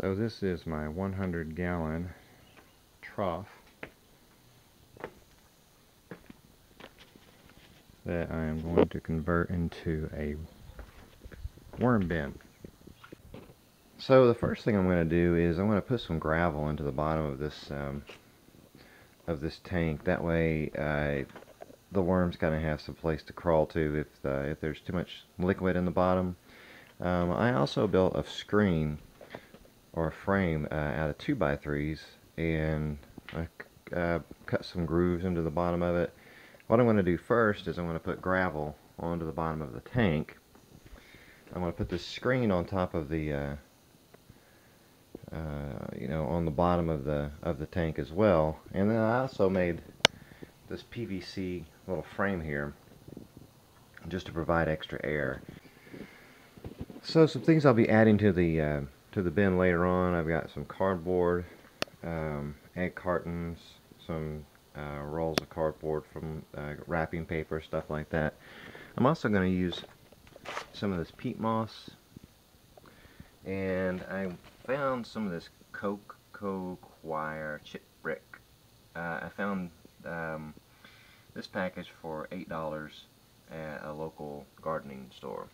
So this is my 100 gallon trough that I am going to convert into a worm bin. So the first thing I'm going to do is I'm going to put some gravel into the bottom of this um, of this tank. That way uh, the worms kind of have some place to crawl to if the, if there's too much liquid in the bottom. Um, I also built a screen or a frame uh, out of 2x3s and I uh, cut some grooves into the bottom of it. What I'm going to do first is I'm going to put gravel onto the bottom of the tank. I'm going to put this screen on top of the uh, uh, you know on the bottom of the of the tank as well and then I also made this PVC little frame here just to provide extra air so some things I'll be adding to the uh, to the bin later on I've got some cardboard um, egg cartons some uh, rolls of cardboard from uh, wrapping paper stuff like that I'm also going to use some of this peat moss and I found some of this coco coir chip brick. Uh, I found um, this package for $8 at a local gardening store.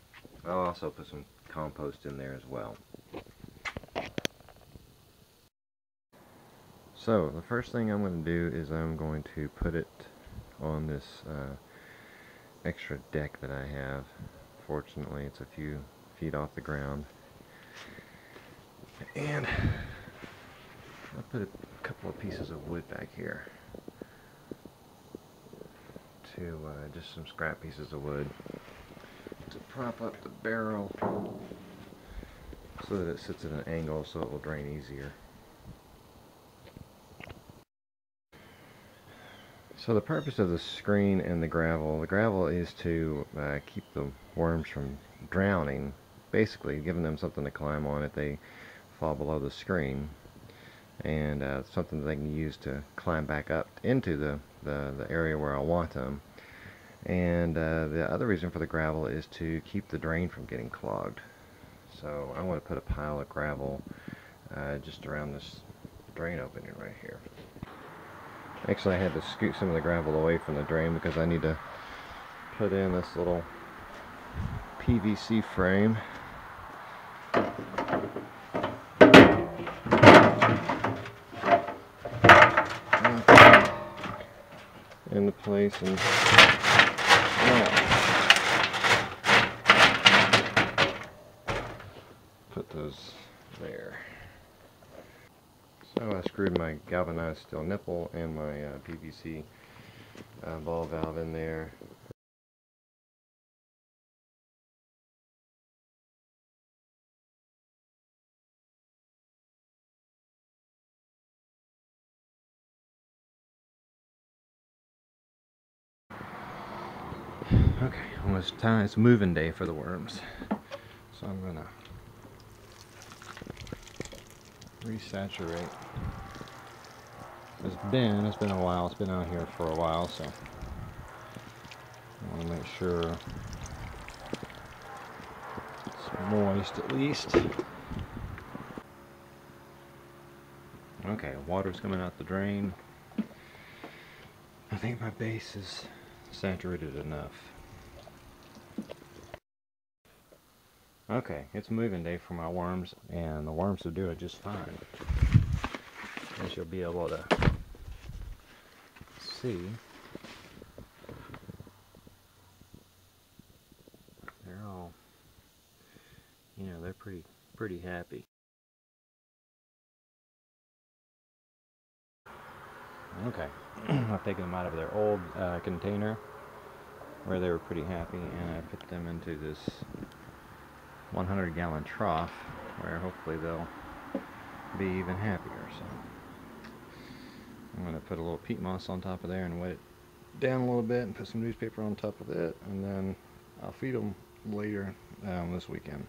I'll also put some compost in there as well. So the first thing I'm going to do is I'm going to put it on this uh, extra deck that I have. Fortunately it's a few feet off the ground. And I'll put a couple of pieces of wood back here to uh, just some scrap pieces of wood to prop up the barrel so that it sits at an angle so it will drain easier. So the purpose of the screen and the gravel, the gravel is to uh, keep the worms from drowning, basically giving them something to climb on if they fall below the screen and uh, something that they can use to climb back up into the, the, the area where I want them. And uh, the other reason for the gravel is to keep the drain from getting clogged. So I want to put a pile of gravel uh, just around this drain opening right here. Actually I had to scoot some of the gravel away from the drain because I need to put in this little PVC frame into place and put those there. So I screwed my galvanized steel nipple and my uh, PVC uh, ball valve in there Okay, almost time. It's moving day for the worms. So I'm gonna resaturate. It's been, it's been a while. It's been out here for a while, so I want to make sure it's moist at least. Okay, water's coming out the drain. I think my base is saturated enough. Okay, it's moving day for my worms, and the worms will do it just fine. As you'll be able to see, they're all, you know, they're pretty, pretty happy. Okay, I've taken them out of their old uh, container where they were pretty happy and I put them into this 100 gallon trough where hopefully they'll be even happier. So I'm going to put a little peat moss on top of there and wet it down a little bit and put some newspaper on top of it and then I'll feed them later um, this weekend.